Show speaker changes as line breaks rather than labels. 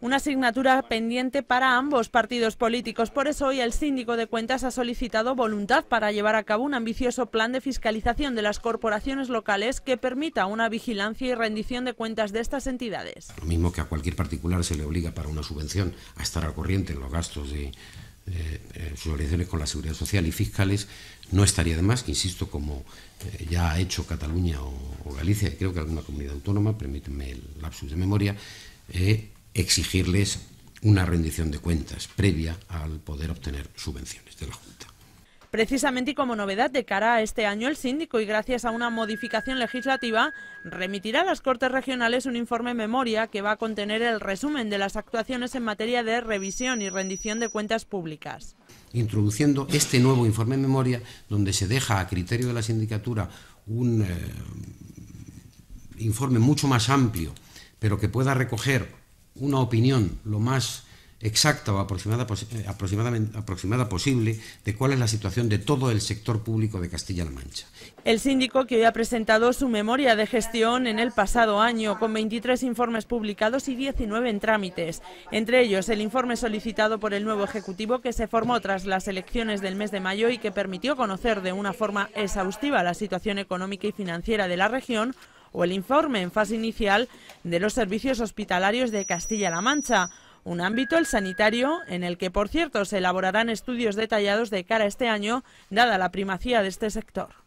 una asignatura pendiente para ambos partidos políticos. Por eso hoy el síndico de cuentas ha solicitado voluntad para llevar a cabo un ambicioso plan de fiscalización de las corporaciones locales que permita una vigilancia y rendición de cuentas de estas entidades.
Lo mismo que a cualquier particular se le obliga para una subvención a estar al corriente en los gastos de eh, sus obligaciones con la seguridad social y fiscales, no estaría de más que, insisto, como eh, ya ha hecho Cataluña o, Galicia, y creo que alguna comunidad autónoma, permítanme el lapsus de memoria, eh, exigirles una rendición de cuentas previa al poder obtener subvenciones de la Junta.
Precisamente y como novedad de cara a este año, el síndico, y gracias a una modificación legislativa, remitirá a las Cortes Regionales un informe memoria que va a contener el resumen de las actuaciones en materia de revisión y rendición de cuentas públicas.
Introduciendo este nuevo informe memoria, donde se deja a criterio de la sindicatura un eh, informe mucho más amplio, pero que pueda recoger una opinión lo más exacta o aproximada, eh, aproximadamente, aproximada posible de cuál es la situación de todo el sector público de Castilla-La Mancha.
El síndico que hoy ha presentado su memoria de gestión en el pasado año, con 23 informes publicados y 19 en trámites. Entre ellos, el informe solicitado por el nuevo Ejecutivo que se formó tras las elecciones del mes de mayo y que permitió conocer de una forma exhaustiva la situación económica y financiera de la región, o el informe en fase inicial de los servicios hospitalarios de Castilla-La Mancha, un ámbito, el sanitario, en el que, por cierto, se elaborarán estudios detallados de cara a este año, dada la primacía de este sector.